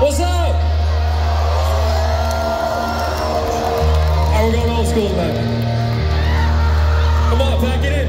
What's up? And we're going old school, man. Come on, pack it in.